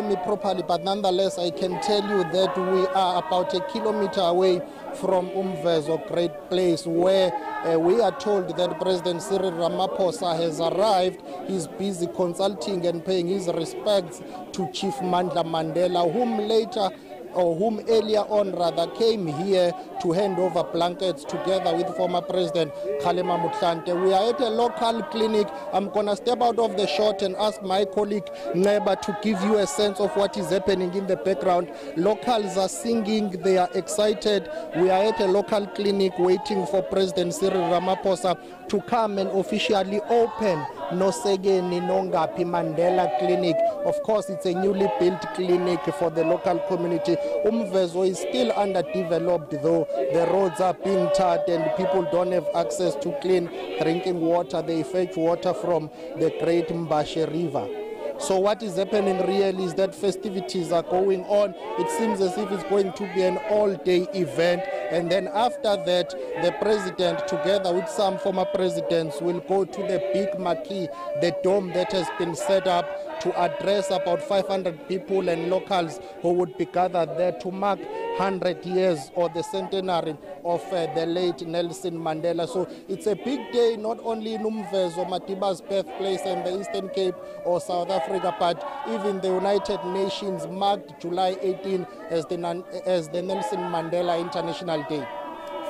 hear me properly, but nonetheless, I can tell you that we are about a kilometer away from Umvezo Great Place, where uh, we are told that President Cyril Ramaphosa has arrived. He's busy consulting and paying his respects to Chief Mandla Mandela, whom later or whom earlier on rather came here to hand over blankets together with former President Kgalema Motlanthe. We are at a local clinic. I'm going to step out of the shot and ask my colleague Neba to give you a sense of what is happening in the background. Locals are singing, they are excited. We are at a local clinic waiting for President Cyril Ramaphosa to come and officially open Nosekeni Nongapi Mandela Clinic. Of course, it's a newly built clinic for the local community. Umvezo is still underdeveloped though. The roads are being tarred and people don't have access to clean drinking water. They fetch water from the Great Mbashe River. So what is happening really is that festivities are going on. It seems as if it's going to be an all-day event. And then after that, the president, together with some former presidents, will go to the big marquee, the dome that has been set up to address about 500 people and locals who would be gathered there to mark 100 years or the centenary of uh, the late Nelson Mandela. So it's a big day, not only in Umvezo, Madiba's birthplace and the Eastern Cape or South Africa, but even the United Nations marked July 18 as the, as the Nelson Mandela International Day.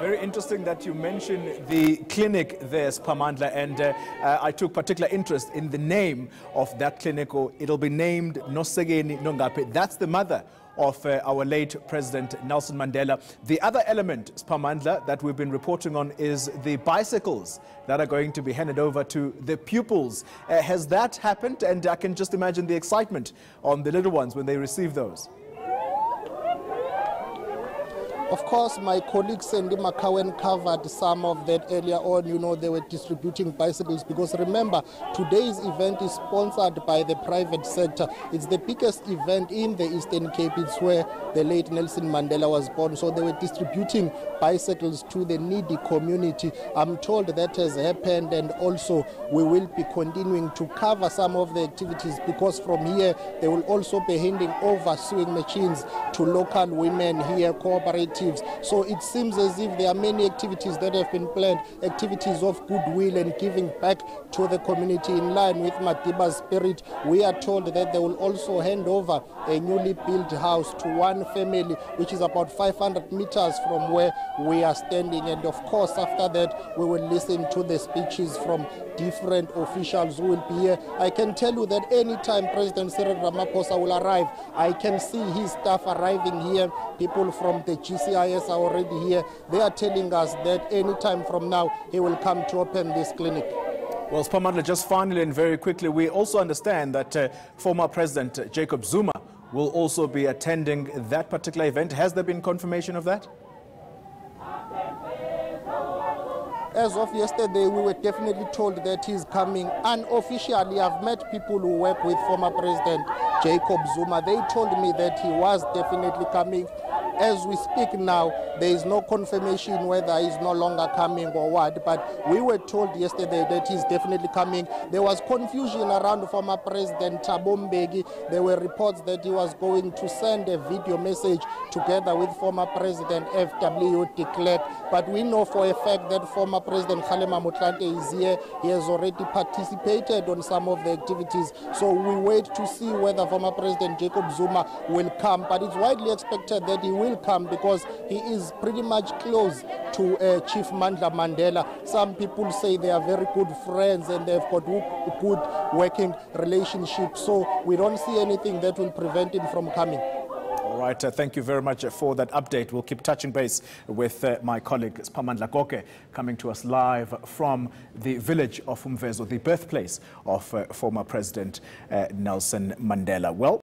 Very interesting that you mentioned the clinic there, Siphamandla, and uh, uh, I took particular interest in the name of that clinic. It'll be named Nosekeni Nongape. That's the mother of uh, our late President Nelson Mandela. The other element, Siphamandla, that we've been reporting on is the bicycles that are going to be handed over to the pupils. Uh, has that happened? And I can just imagine the excitement on the little ones when they receive those. Of course, my colleague Sandy McCowan covered some of that earlier on. You know, they were distributing bicycles because remember, today's event is sponsored by the private sector. It's the biggest event in the Eastern Cape. It's where the late Nelson Mandela was born. So they were distributing bicycles to the needy community. I'm told that has happened, and also we will be continuing to cover some of the activities because from here they will also be handing over sewing machines to local women here, cooperative so it seems as if there are many activities that have been planned, activities of goodwill and giving back to the community in line with Madiba's spirit. We are told that they will also hand over a newly built house to one family, which is about 500 meters from where we are standing. And of course, after that, we will listen to the speeches from different officials who will be here. I can tell you that anytime President Cyril Ramaphosa will arrive, I can see his staff arriving here. People from the GCIS are already here. They are telling us that anytime from now, he will come to open this clinic. Well, Siphamandla, just finally and very quickly, we also understand that uh, former President Jacob Zuma will also be attending that particular event. Has there been confirmation of that? As of yesterday, we were definitely told that he's coming. Unofficially, I've met people who work with former President Jacob Zuma. They told me that he was definitely coming as we speak now, there is no confirmation whether he's no longer coming or what, but we were told yesterday that he's definitely coming. There was confusion around former President Thabo Mbeki. There were reports that he was going to send a video message together with former President FW de Klerk, but we know for a fact that former President Kgalema Motlanthe is here. He has already participated on some of the activities, so we wait to see whether former President Jacob Zuma will come, but it's widely expected that he will will come because he is pretty much close to uh, Chief Mandla Mandela. Some people say they are very good friends and they've got good working relationship. So we don't see anything that will prevent him from coming. All right, uh, thank you very much for that update. We'll keep touching base with uh, my colleague Siphamandla Goge, coming to us live from the village of Umvezo, the birthplace of uh, former President uh, Nelson Mandela. Well,